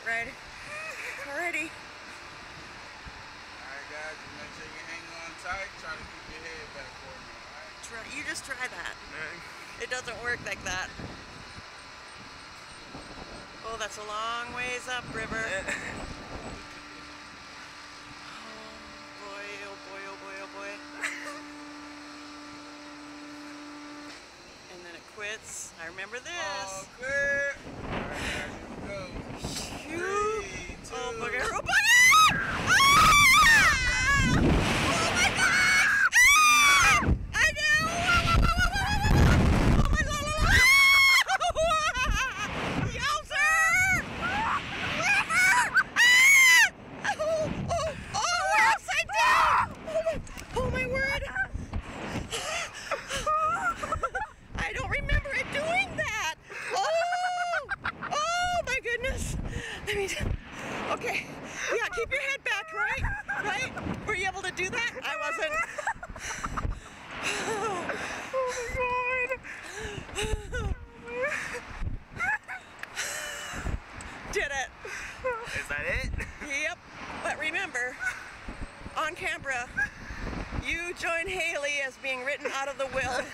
it right. Alrighty. Alright guys, make sure you hang on tight. Try to keep your head back for me, alright? Try, you just try that. It doesn't work like that. Oh, that's a long ways up, River. oh boy, oh boy, oh boy, oh boy. and then it quits. I remember this. Oh, good. Alright guys, here we go. Phew. Three, two, Oh, bugger. Oh, bugger! Ah! Oh my gosh! Ah! I know! Oh my la la la! Yowzer! River! Ah! Oh, oh, oh, we're upside down! Oh my, oh my word! I don't remember it doing that! Oh! Oh my goodness! I mean, okay. Yeah, keep your head back, right? Right? Were you able to do that? I wasn't. Did it. Is that it? Yep. But remember, on camera, you join Haley as being written out of the will.